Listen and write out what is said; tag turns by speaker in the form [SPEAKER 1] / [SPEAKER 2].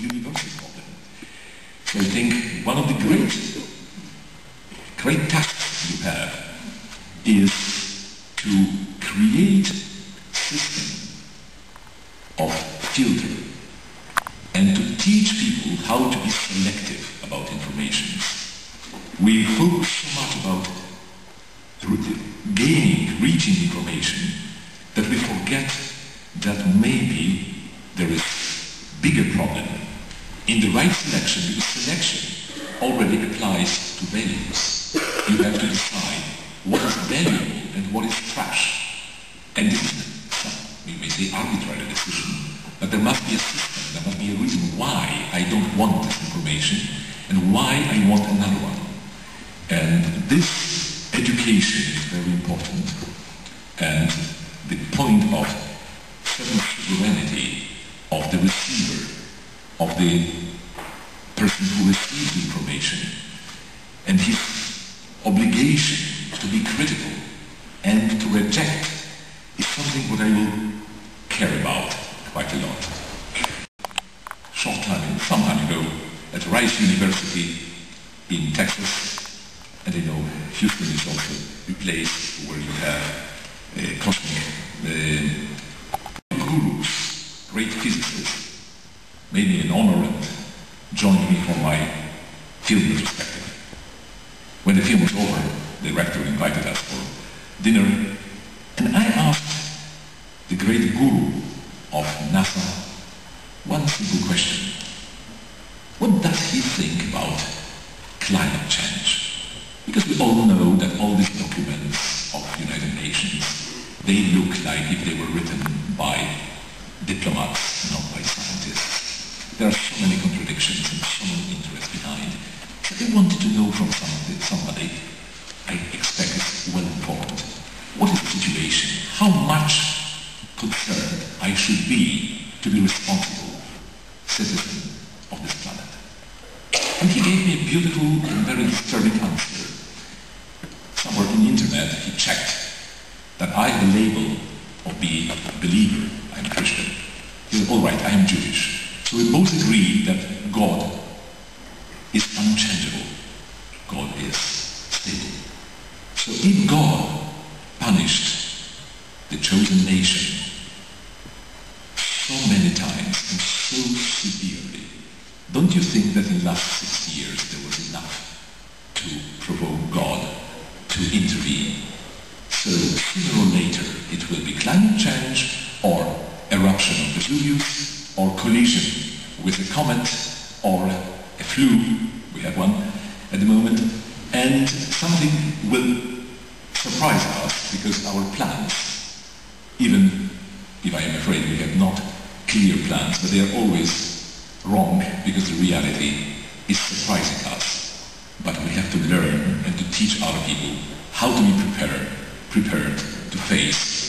[SPEAKER 1] universal. So I think one of the great, great tasks you have is to create system of filter and to teach people how to be selective about information. We focus so much about gaining, reaching information that we forget that maybe there is bigger problem in the right selection because selection already applies to values. You have to decide what is valuable and what is trash. And this is we may say arbitrary decision, but there must be a system, there must be a reason why I don't want this information and why I want another one. And this education is very important. And the point of certain of the receiver, of the who receives the information, and his obligation to be critical and to reject is something what I will care about quite a lot. Short time, some time ago, at Rice University in Texas, and I know Houston is also a place where you have uh, cosmic uh, gurus, great physicists, made me an honor joined me for my field retrospective. When the film was over, the director invited us for dinner, and I asked the great guru of NASA one simple question. What does he think about climate change? Because we all know that all these documents of the United Nations, they look like if they were written by diplomats, Wanted to know from somebody, I expect is well informed. What is the situation? How much concerned I should be to be responsible citizen of this planet? And he gave me a beautiful and very disturbing answer. Somewhere on the internet, he checked that I have a label of being a believer. I'm Christian. He said, all right, I am Jewish. So we both agreed that God is unchangeable. God is stable. So if God punished the chosen nation so many times and so severely, don't you think that in the last six years there was enough to provoke God to intervene? So sooner or later it will be climate change or eruption of Vesuvius or collision with a comet or a flu, we have one at the moment, and something will surprise us because our plans, even if I am afraid we have not clear plans, but they are always wrong because the reality is surprising us. But we have to learn and to teach other people how to be prepared, prepared to face